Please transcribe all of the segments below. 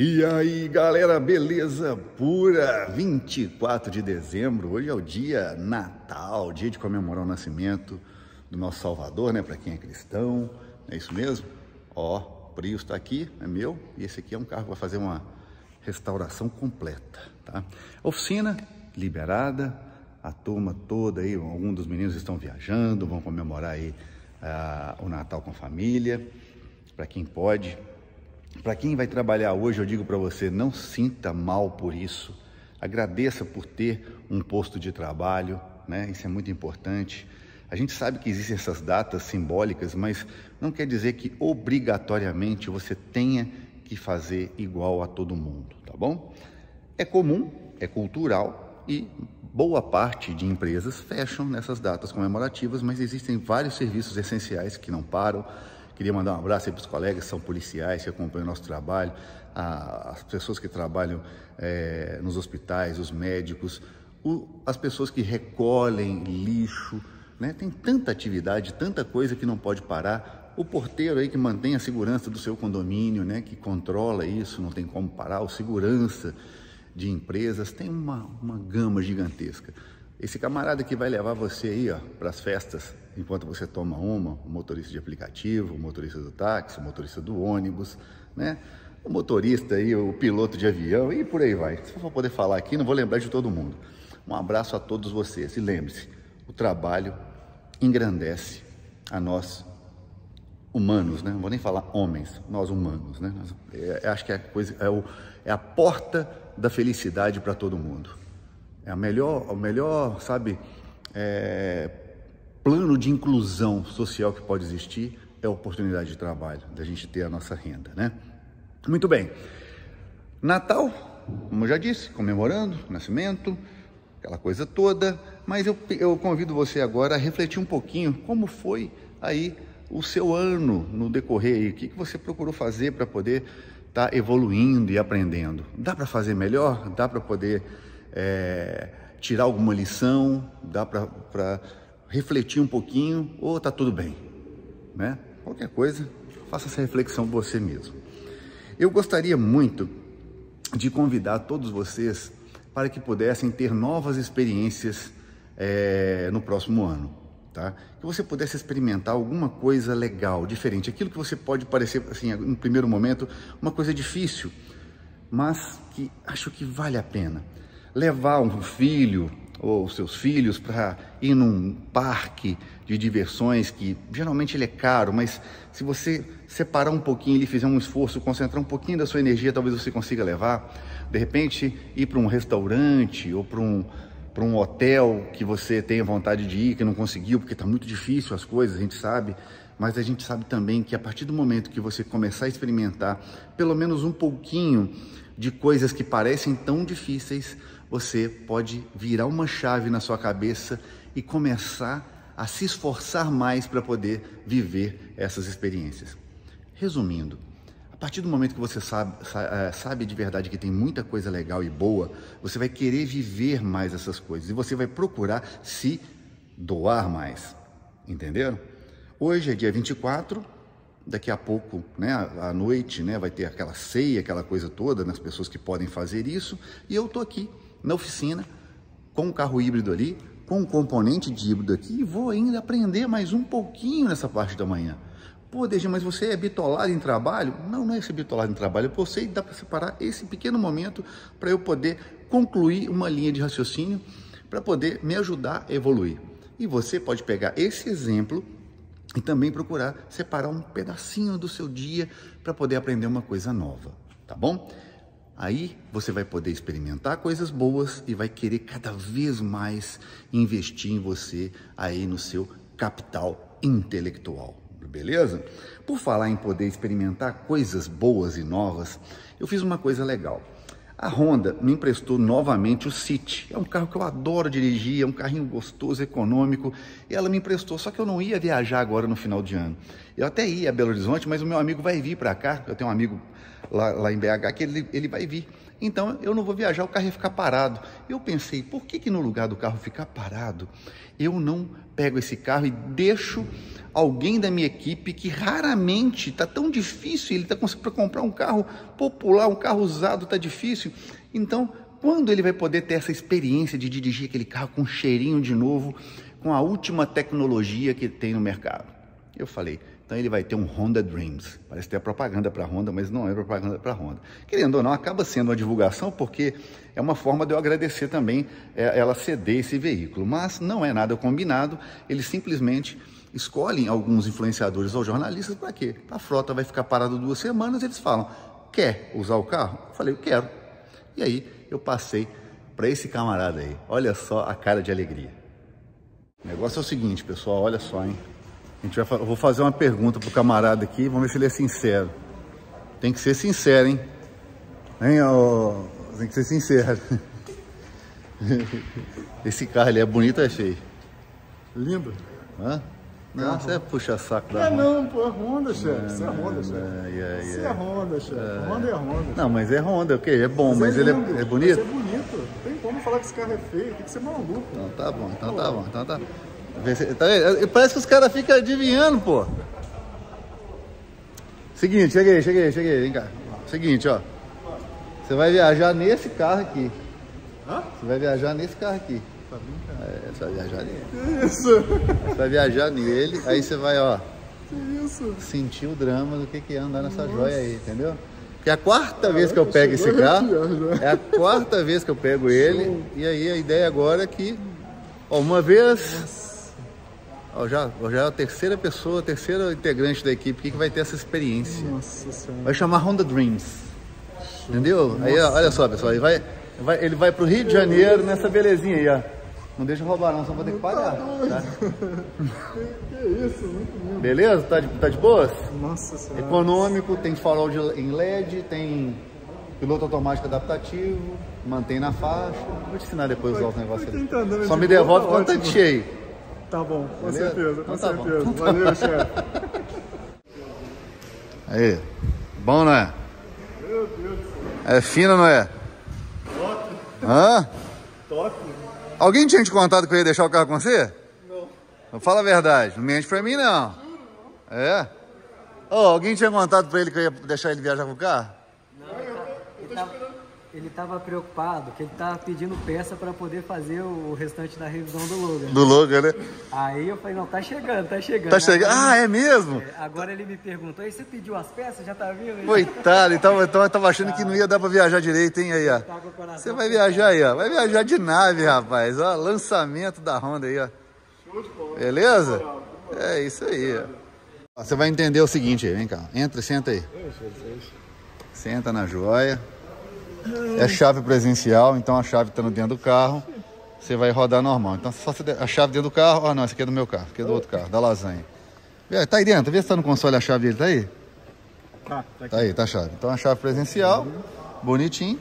E aí, galera, beleza pura? 24 de dezembro, hoje é o dia Natal, dia de comemorar o nascimento do nosso Salvador, né? Para quem é cristão, é isso mesmo? Ó, Prius está aqui, é meu, e esse aqui é um carro que vai fazer uma restauração completa, tá? Oficina liberada, a turma toda aí, alguns dos meninos estão viajando, vão comemorar aí uh, o Natal com a família, para quem pode, para quem vai trabalhar hoje, eu digo para você, não sinta mal por isso. Agradeça por ter um posto de trabalho, né? Isso é muito importante. A gente sabe que existem essas datas simbólicas, mas não quer dizer que obrigatoriamente você tenha que fazer igual a todo mundo, tá bom? É comum, é cultural e boa parte de empresas fecham nessas datas comemorativas, mas existem vários serviços essenciais que não param Queria mandar um abraço para os colegas que são policiais, que acompanham o nosso trabalho, a, as pessoas que trabalham é, nos hospitais, os médicos, o, as pessoas que recolhem lixo. Né? Tem tanta atividade, tanta coisa que não pode parar. O porteiro aí que mantém a segurança do seu condomínio, né? que controla isso, não tem como parar. O segurança de empresas, tem uma, uma gama gigantesca. Esse camarada que vai levar você aí para as festas, enquanto você toma uma, o motorista de aplicativo, o motorista do táxi, o motorista do ônibus, né? O motorista aí, o piloto de avião e por aí vai. Se for poder falar aqui, não vou lembrar de todo mundo. Um abraço a todos vocês e lembre-se, o trabalho engrandece a nós humanos, né? Não vou nem falar homens, nós humanos, né? É, acho que é a, coisa, é, o, é a porta da felicidade para todo mundo. É a melhor, o melhor, sabe, é, plano de inclusão social que pode existir é a oportunidade de trabalho, da gente ter a nossa renda, né? Muito bem. Natal, como eu já disse, comemorando o nascimento, aquela coisa toda, mas eu, eu convido você agora a refletir um pouquinho como foi aí o seu ano no decorrer aí, o que, que você procurou fazer para poder estar tá evoluindo e aprendendo. Dá para fazer melhor? Dá para poder é, tirar alguma lição, dá para refletir um pouquinho ou está tudo bem, né? Qualquer coisa, faça essa reflexão você mesmo. Eu gostaria muito de convidar todos vocês para que pudessem ter novas experiências é, no próximo ano, tá? Que você pudesse experimentar alguma coisa legal, diferente, aquilo que você pode parecer assim, no primeiro momento, uma coisa difícil, mas que acho que vale a pena levar um filho ou seus filhos para ir num parque de diversões que geralmente ele é caro, mas se você separar um pouquinho e fizer um esforço, concentrar um pouquinho da sua energia, talvez você consiga levar. De repente, ir para um restaurante ou para um, para um hotel que você tenha vontade de ir, que não conseguiu, porque está muito difícil as coisas, a gente sabe. Mas a gente sabe também que a partir do momento que você começar a experimentar pelo menos um pouquinho de coisas que parecem tão difíceis, você pode virar uma chave na sua cabeça e começar a se esforçar mais para poder viver essas experiências. Resumindo, a partir do momento que você sabe, eh, sabe de verdade que tem muita coisa legal e boa, você vai querer viver mais essas coisas e você vai procurar se doar mais. Entenderam? Hoje é dia 24, daqui a pouco, né, à noite, né, vai ter aquela ceia, aquela coisa toda nas pessoas que podem fazer isso, e eu estou aqui na oficina, com um carro híbrido ali, com um componente de híbrido aqui, e vou ainda aprender mais um pouquinho nessa parte da manhã. Pô, Deja, mas você é bitolado em trabalho? Não, não é ser bitolado em trabalho. Eu sei que dá para separar esse pequeno momento para eu poder concluir uma linha de raciocínio para poder me ajudar a evoluir. E você pode pegar esse exemplo e também procurar separar um pedacinho do seu dia para poder aprender uma coisa nova, tá bom? Aí você vai poder experimentar coisas boas e vai querer cada vez mais investir em você aí no seu capital intelectual. Beleza? Por falar em poder experimentar coisas boas e novas, eu fiz uma coisa legal. A Honda me emprestou novamente o City. É um carro que eu adoro dirigir, é um carrinho gostoso, econômico. E ela me emprestou, só que eu não ia viajar agora no final de ano. Eu até ia a Belo Horizonte, mas o meu amigo vai vir para cá. Eu tenho um amigo lá, lá em BH que ele, ele vai vir. Então eu não vou viajar, o carro ia ficar parado. Eu pensei, por que, que no lugar do carro ficar parado, eu não pego esse carro e deixo alguém da minha equipe que raramente está tão difícil, ele está conseguindo comprar um carro popular, um carro usado, está difícil. Então, quando ele vai poder ter essa experiência de dirigir aquele carro com cheirinho de novo, com a última tecnologia que tem no mercado? Eu falei, então ele vai ter um Honda Dreams. Parece ter propaganda para Honda, mas não é propaganda para Honda. Querendo ou não, acaba sendo uma divulgação porque é uma forma de eu agradecer também é, ela ceder esse veículo. Mas não é nada combinado, eles simplesmente escolhem alguns influenciadores ou jornalistas para quê? A frota vai ficar parada duas semanas, eles falam, quer usar o carro? Eu falei, eu quero. E aí eu passei para esse camarada aí. Olha só a cara de alegria. O negócio é o seguinte, pessoal, olha só, hein? A gente vai, eu vou fazer uma pergunta pro camarada aqui, vamos ver se ele é sincero. Tem que ser sincero, hein? hein oh, tem que ser sincero. Esse carro ali é bonito, achei. Lindo. Hã? Não, você é puxa saco da é, Honda. Não, pô, é Honda, chefe. Isso é Honda, chefe. É, Isso é Honda, chefe. Honda é Honda. Não, mas é Honda, o quê? É bom, mas, mas é ele é, é bonito? Mas é bonito. Tem como falar que esse carro é feio, tem que ser maluco. Então tá bom, então tá bom, então tá. Tá Parece que os caras ficam adivinhando, pô. Seguinte, cheguei, cheguei, cheguei, vem cá. Seguinte, ó. Você vai viajar nesse carro aqui. Hã? Você vai viajar nesse carro aqui. Tá é, você vai viajar nele. Que isso? Você vai viajar nele, aí você vai, ó. Que isso? Sentir o drama do que, que é andar nessa Nossa. joia aí, entendeu? Porque é a quarta Caraca, vez que eu pego esse carro. É a quarta vez que eu pego ele. E aí a ideia agora é que, ó, uma vez. Nossa já, já é a terceira pessoa, a terceira integrante da equipe que vai ter essa experiência. Nossa Senhora. Vai chamar Honda Dreams. Entendeu? Nossa. Aí, olha só, pessoal, ele vai, vai, ele vai pro Rio de Janeiro nessa belezinha aí, ó. Não deixa roubar não, só vou ter que pagar. Tá? que isso, muito lindo. Beleza? Tá de, tá de boas? Nossa Senhora. Econômico, tem farol de, em LED, tem piloto automático adaptativo, mantém na faixa. Vou te ensinar depois a usar os negócios ali. Tá só me devolve quando tá cheio. Tá bom, com Beleza? certeza, com então tá certeza. Bom. Valeu, chefe. Aí, bom não é? Meu Deus do céu. É fino, não é? Top. Hã? Top. Alguém tinha te contado que eu ia deixar o carro com você? Não. Fala a verdade, não mente pra mim não. Juro, não. É? Oh, alguém tinha contado pra ele que eu ia deixar ele viajar com o carro? Não, ele, ele tava ele estava preocupado, que ele estava pedindo peça para poder fazer o restante da revisão do Logan. Do Logan, né? Aí eu falei, não, tá chegando, tá chegando. Tá chegando. Ah, é mesmo? É, agora ele me perguntou, aí você pediu as peças, já tá vindo? Coitado, então eu tava achando que não ia dar para viajar direito, hein, aí, ó. Tá você vai viajar aí, ó. Vai viajar de nave, rapaz. Ó, lançamento da Honda aí, ó. Show de bola. Beleza? É isso aí, ó. Você vai entender o seguinte aí, vem cá. Entra, senta aí. Senta na joia. É chave presencial, então a chave está dentro do carro. Você vai rodar normal. Então só a chave dentro do carro. Ah, não, essa aqui é do meu carro, aqui é do outro carro, da lasanha. Tá aí dentro, vê se tá no console a chave dele, tá aí? Tá, tá, tá aí, tá a chave. Então a chave presencial, bonitinho.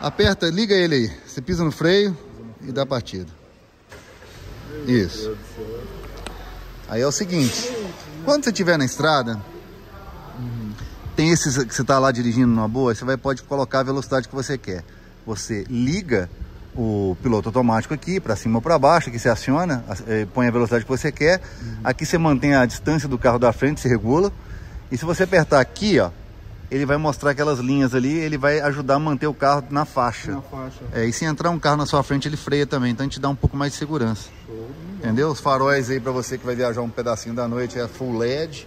Aperta, liga ele aí. Você pisa no freio e dá partida. Isso. Aí é o seguinte, quando você estiver na estrada, tem esses que você está lá dirigindo numa boa, você vai, pode colocar a velocidade que você quer. Você liga o piloto automático aqui, para cima ou para baixo, aqui você aciona, eh, põe a velocidade que você quer. Uhum. Aqui você mantém a distância do carro da frente, se regula. E se você apertar aqui, ó, ele vai mostrar aquelas linhas ali, ele vai ajudar a manter o carro na faixa. Na faixa. É, e se entrar um carro na sua frente, ele freia também, então a gente dá um pouco mais de segurança. Show. Entendeu? Os faróis aí para você que vai viajar um pedacinho da noite é full LED,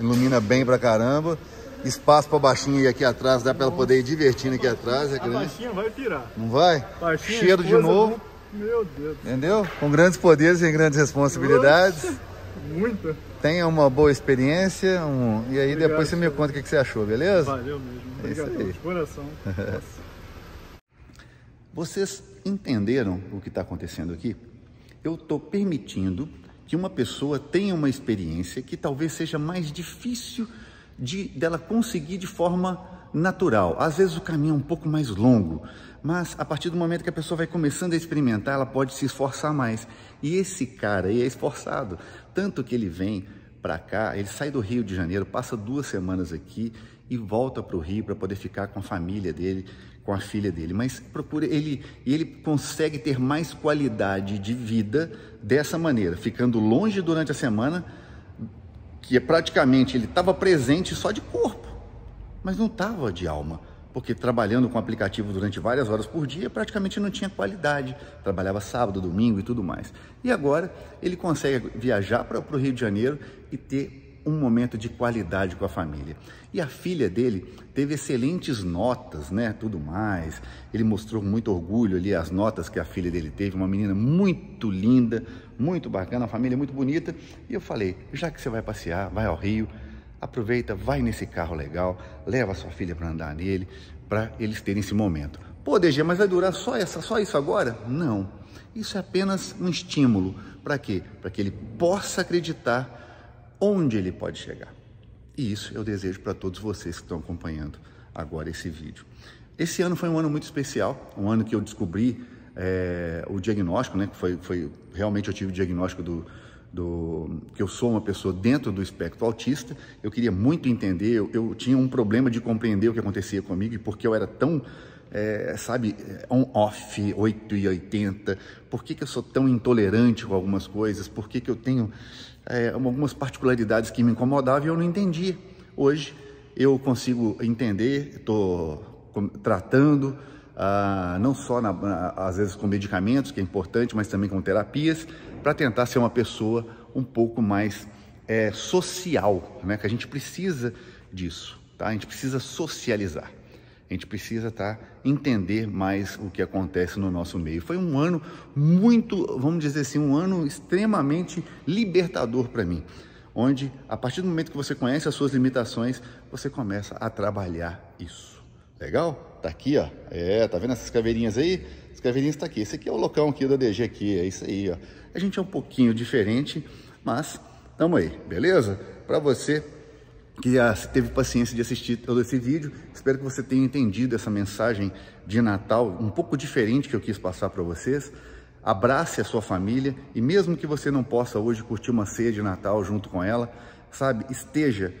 ilumina bem pra caramba espaço para baixinha ir aqui atrás, dá para ela poder ir divertindo aqui atrás. É a baixinha vai tirar. Não vai? Baixinha, Cheiro de novo. Meu Deus. Entendeu? Com grandes poderes e grandes responsabilidades. Nossa, muita. Tenha uma boa experiência um... e aí Obrigado, depois você me conta o que você achou, beleza? Valeu mesmo. Obrigado é isso aí. coração. Vocês entenderam o que está acontecendo aqui? Eu estou permitindo que uma pessoa tenha uma experiência que talvez seja mais difícil de dela conseguir de forma natural. Às vezes o caminho é um pouco mais longo, mas a partir do momento que a pessoa vai começando a experimentar, ela pode se esforçar mais. E esse cara aí é esforçado, tanto que ele vem para cá, ele sai do Rio de Janeiro, passa duas semanas aqui e volta para o Rio para poder ficar com a família dele, com a filha dele. Mas procura ele ele consegue ter mais qualidade de vida dessa maneira, ficando longe durante a semana, que é praticamente ele estava presente só de corpo, mas não estava de alma porque trabalhando com o aplicativo durante várias horas por dia, praticamente não tinha qualidade. Trabalhava sábado, domingo e tudo mais. E agora ele consegue viajar para o Rio de Janeiro e ter um momento de qualidade com a família. E a filha dele teve excelentes notas, né, tudo mais. Ele mostrou muito orgulho ali as notas que a filha dele teve, uma menina muito linda, muito bacana, uma família muito bonita. E eu falei, já que você vai passear, vai ao Rio, aproveita, vai nesse carro legal, leva sua filha para andar nele, para eles terem esse momento. Pô, DG, mas vai durar só essa, só isso agora? Não. Isso é apenas um estímulo. Para quê? Para que ele possa acreditar onde ele pode chegar. E isso eu desejo para todos vocês que estão acompanhando agora esse vídeo. Esse ano foi um ano muito especial, um ano que eu descobri é, o diagnóstico, né? Foi, foi realmente eu tive o diagnóstico do, do, que eu sou uma pessoa dentro do espectro autista. Eu queria muito entender, eu, eu tinha um problema de compreender o que acontecia comigo e porque eu era tão, é, sabe, on-off, 8 e 80, por que, que eu sou tão intolerante com algumas coisas, por que, que eu tenho é, algumas particularidades que me incomodavam e eu não entendia. Hoje eu consigo entender, estou tratando, ah, não só na, às vezes com medicamentos, que é importante, mas também com terapias, para tentar ser uma pessoa um pouco mais é, social, né? que a gente precisa disso, tá? a gente precisa socializar. A gente precisa tá, entender mais o que acontece no nosso meio. Foi um ano muito, vamos dizer assim, um ano extremamente libertador para mim, onde a partir do momento que você conhece as suas limitações, você começa a trabalhar isso. Legal? Tá aqui, ó. É, tá vendo essas caveirinhas aí? As caveirinhas tá aqui. Esse aqui é o locão aqui da DG aqui, é isso aí, ó. A gente é um pouquinho diferente, mas tamo aí, beleza? Para você que teve paciência de assistir todo esse vídeo, espero que você tenha entendido essa mensagem de Natal um pouco diferente que eu quis passar para vocês. Abrace a sua família e mesmo que você não possa hoje curtir uma ceia de Natal junto com ela, sabe, esteja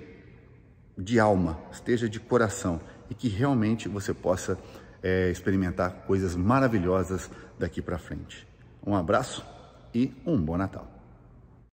de alma, esteja de coração e que realmente você possa é, experimentar coisas maravilhosas daqui para frente. Um abraço e um bom Natal.